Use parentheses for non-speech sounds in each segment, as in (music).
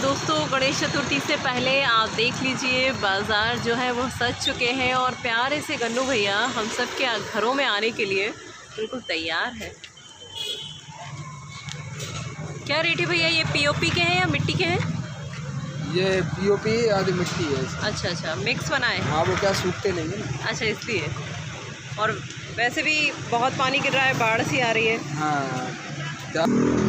दोस्तों गणेश चतुर्थी से पहले आप देख लीजिए बाज़ार जो है वो सज चुके हैं और प्यारे से गन्नू भैया हम सब के घरों में आने के लिए बिल्कुल तैयार है। क्या रेट है भैया? ये पीओपी के हैं या मिट्टी के हैं? ये पीओपी आदि मिट्टी है अच्छा अच्छा मिक्स बनाए हाँ। वो क्या सूखते नहीं है अच्छा इसलिए। और वैसे भी बहुत पानी गिर रहा है बाढ़ सी आ रही है। हाँ।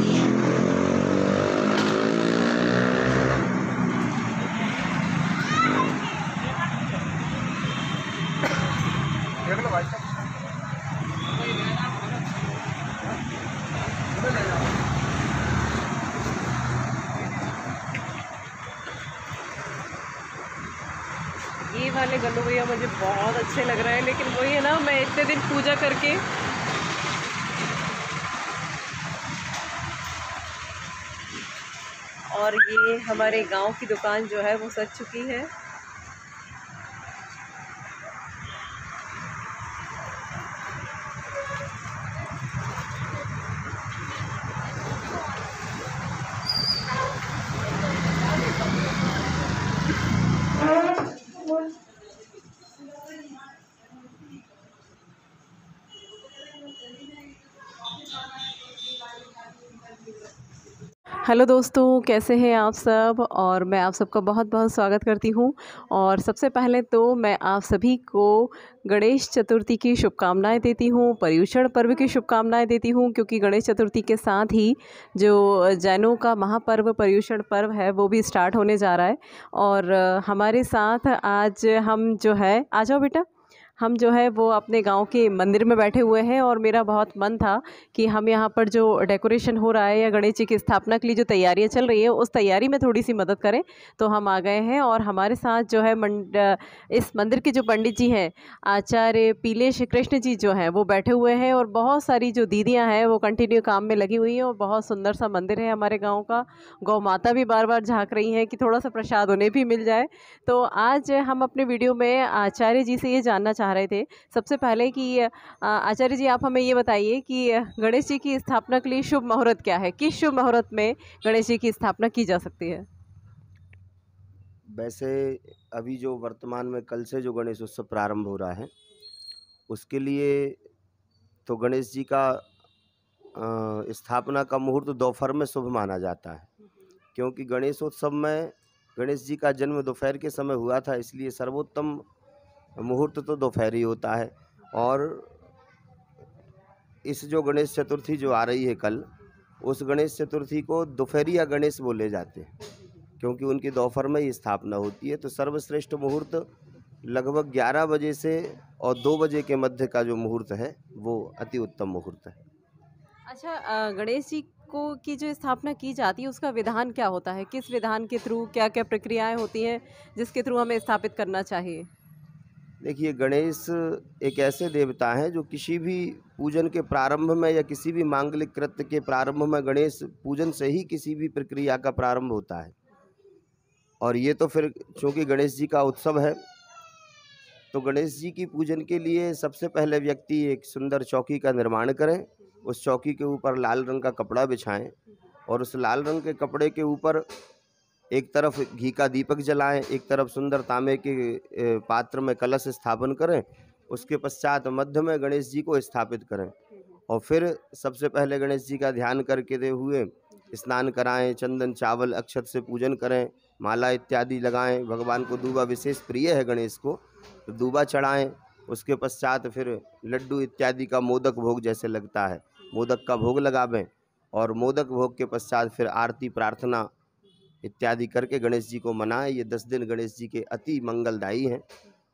वाले गल्लू भैया, मुझे बहुत अच्छे लग रहे हैं। लेकिन वही है ना, मैं इतने दिन पूजा करके और ये हमारे गाँव की दुकान जो है, वो सज चुकी है। हेलो दोस्तों, कैसे हैं आप सब? और मैं आप सबका बहुत बहुत स्वागत करती हूँ। और सबसे पहले तो मैं आप सभी को गणेश चतुर्थी की शुभकामनाएँ देती हूँ पर्युषण पर्व की शुभकामनाएँ देती हूँ, क्योंकि गणेश चतुर्थी के साथ ही जो जैनों का महापर्व पर्युषण पर्व है, वो भी स्टार्ट होने जा रहा है। और हमारे साथ आज हम जो है, आ जाओ बेटा। हम जो है वो अपने गाँव के मंदिर में बैठे हुए हैं और मेरा बहुत मन था कि हम यहाँ पर जो डेकोरेशन हो रहा है या गणेश जी की स्थापना के लिए जो तैयारियाँ चल रही है, उस तैयारी में थोड़ी सी मदद करें। तो हम आ गए हैं और हमारे साथ जो है मंड, इस मंदिर के जो पंडित जी हैं, आचार्य पीलेश कृष्ण जी जो हैं, वो बैठे हुए हैं और बहुत सारी जो दीदियाँ हैं, वो कंटिन्यू काम में लगी हुई हैं और बहुत सुंदर सा मंदिर है हमारे गाँव का। गौ माता भी बार बार झाँक रही हैं कि थोड़ा सा प्रसाद उन्हें भी मिल जाए। तो आज हम अपने वीडियो में आचार्य जी से ये जानना चाह रहे थे। सबसे पहले कि आचार्य जी, आप हमें ये बताइए कि, गणेश जी की स्थापना के लिए शुभ मुहूर्त क्या है? किस शुभ मुहूर्त में गणेश जी की स्थापना की जा सकती है? वैसे अभी जो वर्तमान में कल से जो गणेश उत्सव प्रारंभ हो रहा है, उसके लिए तो गणेश जी का स्थापना का मुहूर्त दोपहर में शुभ माना जाता है। क्योंकि गणेशोत्सव में गणेश जी का जन्म दोपहर के समय हुआ था, इसलिए सर्वोत्तम मुहूर्त तो दोपहर ही होता है और इस जो गणेश चतुर्थी जो आ रही है कल, उस गणेश चतुर्थी को दोपहरिया गणेश बोले जाते हैं, क्योंकि उनकी दोपहर में ही स्थापना होती है। तो सर्वश्रेष्ठ मुहूर्त लगभग 11 बजे से और 2 बजे के मध्य का जो मुहूर्त है, वो अति उत्तम मुहूर्त है। अच्छा गणेश जी को की जो स्थापना की जाती है, उसका विधान क्या होता है? किस विधान के थ्रू क्या क्या प्रक्रियाएँ होती हैं, जिसके थ्रू हमें स्थापित करना चाहिए? देखिए, गणेश एक ऐसे देवता हैं जो किसी भी पूजन के प्रारंभ में या किसी भी मांगलिक कृत्य के प्रारंभ में गणेश पूजन से ही किसी भी प्रक्रिया का प्रारंभ होता है। और ये तो फिर चूँकि गणेश जी का उत्सव है तो गणेश जी की पूजन के लिए सबसे पहले व्यक्ति एक सुंदर चौकी का निर्माण करें, उस चौकी के ऊपर लाल रंग का कपड़ा बिछाएँ और उस लाल रंग के कपड़े के ऊपर एक तरफ़ घी का दीपक जलाएँ, एक तरफ़ सुंदर तांबे के पात्र में कलश स्थापन करें, उसके पश्चात मध्य में गणेश जी को स्थापित करें। और फिर सबसे पहले गणेश जी का ध्यान करके दे हुए, स्नान कराएँ, चंदन, चावल, अक्षत से पूजन करें, माला इत्यादि लगाएँ। भगवान को दूबा विशेष प्रिय है गणेश को तो दूबा चढ़ाएँ, उसके पश्चात फिर लड्डू इत्यादि का मोदक भोग जैसे लगता है, मोदक का भोग लगावें। और मोदक भोग के पश्चात फिर आरती, प्रार्थना इत्यादि करके गणेश जी को मनाएँ। ये दस दिन गणेश जी के अति मंगलदायी हैं।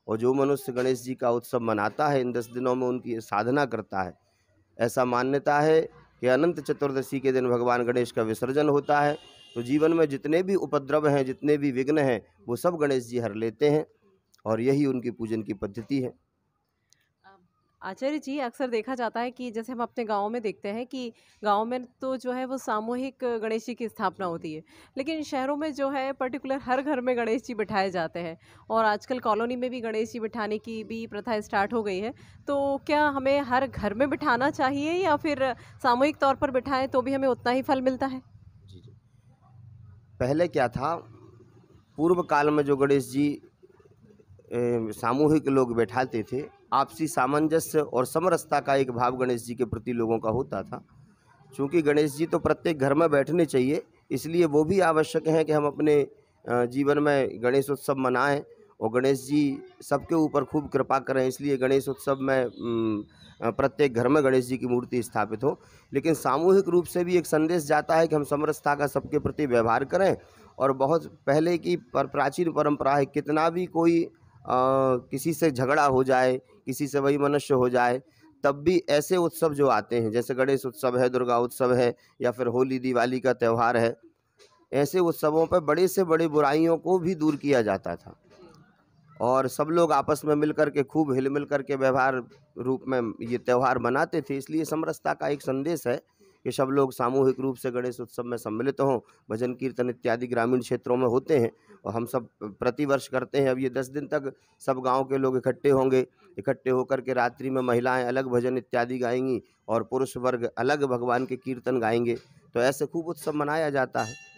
और जो मनुष्य गणेश जी का उत्सव मनाता है, इन दस दिनों में उनकी साधना करता है। ऐसा मान्यता है कि अनंत चतुर्दशी के दिन भगवान गणेश का विसर्जन होता है। तो जीवन में जितने भी उपद्रव हैं, जितने भी विघ्न हैं, वो सब गणेश जी हर लेते हैं। और यही उनकी पूजन की पद्धति है। आचार्य जी, अक्सर देखा जाता है कि जैसे हम अपने गाँव में देखते हैं कि गाँव में तो जो है वो सामूहिक गणेश जी की स्थापना होती है, लेकिन शहरों में जो है पर्टिकुलर हर घर में गणेश जी बिठाए जाते हैं और आजकल कॉलोनी में भी गणेश जी बिठाने की भी प्रथा स्टार्ट हो गई है तो क्या हमें हर घर में बिठाना चाहिए या फिर सामूहिक तौर पर बिठाएँ तो भी हमें उतना ही फल मिलता है? जी जी। पहले क्या था, पूर्व काल में जो गणेश जी सामूहिक लोग बैठाते थे आपसी सामंजस्य और समरसता का एक भाव गणेश जी के प्रति लोगों का होता था। चूँकि गणेश जी तो प्रत्येक घर में बैठने चाहिए, इसलिए वो भी आवश्यक हैं कि हम अपने जीवन में गणेश उत्सव मनाएँ और गणेश जी सबके ऊपर खूब कृपा करें, इसलिए गणेश उत्सव में प्रत्येक घर में गणेश जी की मूर्ति स्थापित हो। लेकिन सामूहिक रूप से भी एक संदेश जाता है कि हम समरसता का सबके प्रति व्यवहार करें और बहुत पहले की पर प्राचीन परंपरा है, कितना भी कोई किसी से झगड़ा हो जाए, किसी से वही मनुष्य हो जाए, तब भी ऐसे उत्सव जो आते हैं, जैसे गणेश उत्सव है, दुर्गा उत्सव है, या फिर होली, दिवाली का त्यौहार है, ऐसे उत्सवों पर बड़े से बड़े बुराइयों को भी दूर किया जाता था। और सब लोग आपस में मिल कर के, खूब हिल मिल कर के व्यवहार रूप में ये त्यौहार मनाते थे, इसलिए समरसता का एक संदेश है कि सब लोग सामूहिक रूप से गणेश उत्सव में सम्मिलित हों, भजन कीर्तन इत्यादि ग्रामीण क्षेत्रों में होते हैं और हम सब प्रतिवर्ष करते हैं। अब ये दस दिन तक सब गाँव के लोग इकट्ठे होंगे। इकट्ठे होकर के रात्रि में महिलाएँ अलग भजन इत्यादि गाएँगी और पुरुष वर्ग अलग भगवान के कीर्तन गाएँगे। तो ऐसे खूब उत्सव मनाया जाता है।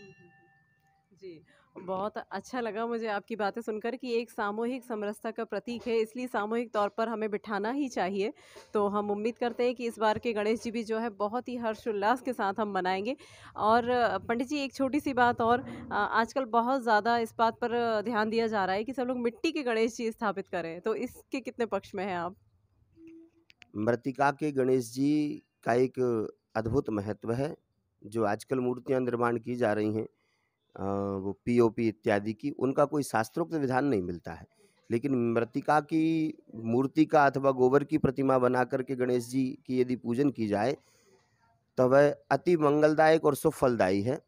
बहुत अच्छा लगा मुझे आपकी बातें सुनकर कि एक सामूहिक समरसता का प्रतीक है, इसलिए सामूहिक तौर पर हमें बिठाना ही चाहिए। तो हम उम्मीद करते हैं कि इस बार के गणेश जी भी जो है बहुत ही हर्षोल्लास के साथ हम मनाएँगे। और पंडित जी, एक छोटी सी बात और आजकल बहुत ज़्यादा इस बात पर ध्यान दिया जा रहा है कि सब लोग मिट्टी के गणेश जी स्थापित करें। तो इसके कितने पक्ष में हैं आप? मृतिका के गणेश जी का एक अद्भुत महत्व है, जो आजकल मूर्तियाँ निर्माण की जा रही हैं। वो पीओपी इत्यादि की, उनका कोई शास्त्रोक्त विधान नहीं मिलता है। लेकिन मृतिका की मूर्ति का अथवा गोबर की प्रतिमा बना करके गणेश जी की यदि पूजन की जाए तो वह अति मंगलदायक और सुफलदायी है,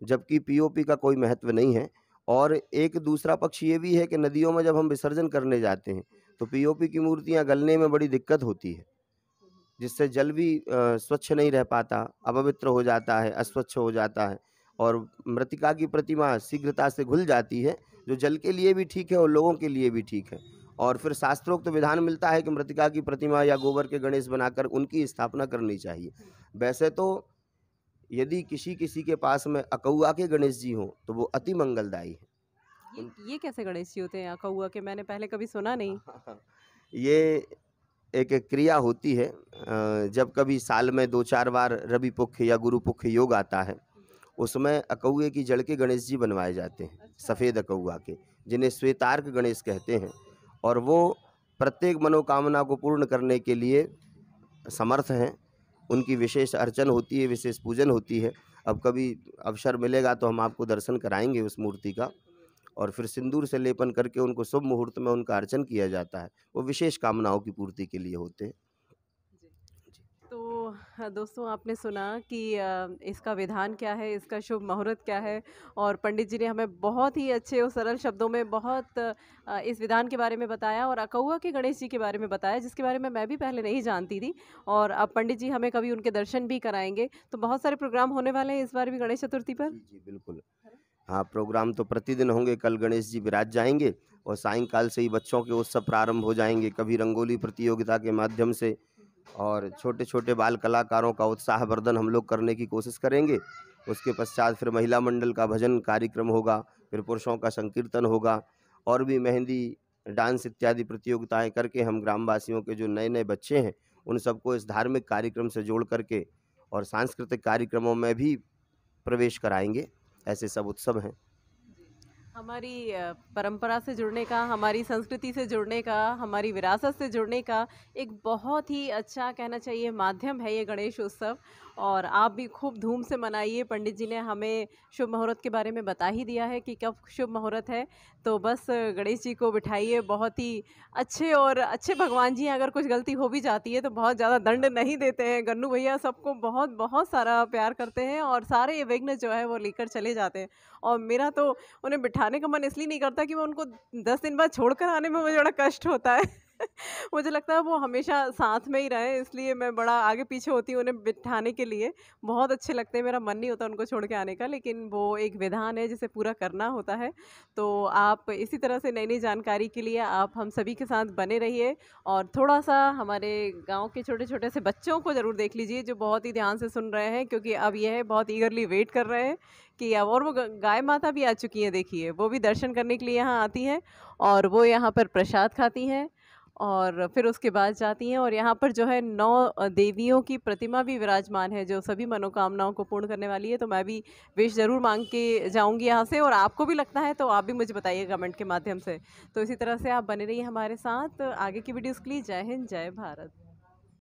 जबकि पीओपी का कोई महत्व नहीं है। और एक दूसरा पक्ष ये भी है कि नदियों में जब हम विसर्जन करने जाते हैं तो पीओपी की मूर्तियाँ गलने में बड़ी दिक्कत होती है, जिससे जल भी स्वच्छ नहीं रह पाता, अपवित्र हो जाता है, अस्वच्छ हो जाता है। और मृतिका की प्रतिमा शीघ्रता से घुल जाती है जो जल के लिए भी ठीक है और लोगों के लिए भी ठीक है। और फिर शास्त्रोक्त तो विधान मिलता है कि मृतिका की प्रतिमा या गोबर के गणेश बनाकर उनकी स्थापना करनी चाहिए। वैसे तो यदि किसी किसी के पास में अकौआ के गणेश जी हों तो वो अति मंगलदायी है। ये, ये कैसे गणेश जी होते हैं अकौआ के? मैंने पहले कभी सुना नहीं। (laughs) ये एक क्रिया होती है जब कभी साल में दो चार बार रवि पुख या गुरु पुख योग आता है उसमें अकौए की जड़ के गणेश जी बनवाए जाते हैं अच्छा। सफ़ेद अकौआ के जिन्हें श्वेतार्क गणेश कहते हैं। और वो प्रत्येक मनोकामना को पूर्ण करने के लिए समर्थ हैं। उनकी विशेष अर्चन होती है विशेष पूजन होती है। अब कभी अवसर मिलेगा तो हम आपको दर्शन कराएँगे उस मूर्ति का। और फिर सिंदूर से लेपन करके उनको शुभ मुहूर्त में उनका अर्चन किया जाता है। वो विशेष कामनाओं की पूर्ति के लिए होते हैं। हाँ, दोस्तों आपने सुना कि इसका विधान क्या है इसका शुभ मुहूर्त क्या है? और पंडित जी ने हमें बहुत ही अच्छे और सरल शब्दों में बहुत इस विधान के बारे में बताया और अकौआ के गणेश जी के बारे में बताया जिसके बारे में मैं भी पहले नहीं जानती थी। और अब पंडित जी हमें कभी उनके दर्शन भी कराएँगे। तो बहुत सारे प्रोग्राम होने वाले हैं इस बार भी गणेश चतुर्थी पर? जी बिल्कुल। हाँ प्रोग्राम तो प्रतिदिन होंगे कल गणेश जी विराज जाएँगे और सायंकाल से ही बच्चों के उत्सव प्रारंभ हो जाएँगे कभी रंगोली प्रतियोगिता के माध्यम से। और छोटे छोटे बाल कलाकारों का उत्साहवर्धन हम लोग करने की कोशिश करेंगे। उसके पश्चात फिर महिला मंडल का भजन कार्यक्रम होगा, फिर पुरुषों का संकीर्तन होगा और भी मेहंदी, डांस इत्यादि प्रतियोगिताएँ करके हम ग्रामवासियों के जो नए नए बच्चे हैं, उन सबको इस धार्मिक कार्यक्रम से जोड़ करके और सांस्कृतिक कार्यक्रमों में भी प्रवेश कराएँगे। ऐसे सब उत्सव हैं। हमारी परंपरा से जुड़ने का, हमारी संस्कृति से जुड़ने का, हमारी विरासत से जुड़ने का एक बहुत ही अच्छा कहना चाहिए माध्यम है ये गणेश उत्सव। और आप भी खूब धूम से मनाइए। पंडित जी ने हमें शुभ मुहूर्त के बारे में बता ही दिया है कि कब शुभ मुहूर्त है। तो बस गणेश जी को बिठाइए। बहुत ही अच्छे और अच्छे भगवान जी अगर कुछ गलती हो भी जाती है तो बहुत ज़्यादा दंड नहीं देते हैं। गन्नू भैया सबको बहुत बहुत सारा प्यार करते हैं और सारे विघ्न जो है वो लेकर चले जाते हैं। और मेरा तो उन्हें बिठाने का मन इसलिए नहीं करता कि मैं उनको दस दिन बाद छोड़ कर आने में मुझे बड़ा कष्ट होता है। (laughs) मुझे लगता है वो हमेशा साथ में ही रहे, इसलिए मैं बड़ा आगे पीछे होती हूँ उन्हें बिठाने के लिए। बहुत अच्छे लगते हैं, मेरा मन नहीं होता उनको छोड़ के आने का, लेकिन वो एक विधान है जिसे पूरा करना होता है। तो आप इसी तरह से नई नई जानकारी के लिए आप हम सभी के साथ बने रहिए और थोड़ा सा हमारे गाँव के छोटे छोटे से बच्चों को ज़रूर देख लीजिए जो बहुत ही ध्यान से सुन रहे हैं, क्योंकि अब यह बहुत ईगरली वेट कर रहे हैं कि अब और वो गाय माता भी आ चुकी हैं, देखिए, वो भी दर्शन करने के लिए यहाँ आती हैं और वो यहाँ पर प्रसाद खाती हैं। और फिर उसके बाद जाती हैं और यहाँ पर जो है नौ देवियों की प्रतिमा भी विराजमान है, जो सभी मनोकामनाओं को पूर्ण करने वाली है। तो मैं भी विश ज़रूर मांग के जाऊँगी यहाँ से और आपको भी लगता है तो आप भी मुझे बताइए कमेंट के माध्यम से। तो इसी तरह से आप बने रहिए हमारे साथ। आगे की वीडियोज़ के लिए जय हिंद, जय भारत।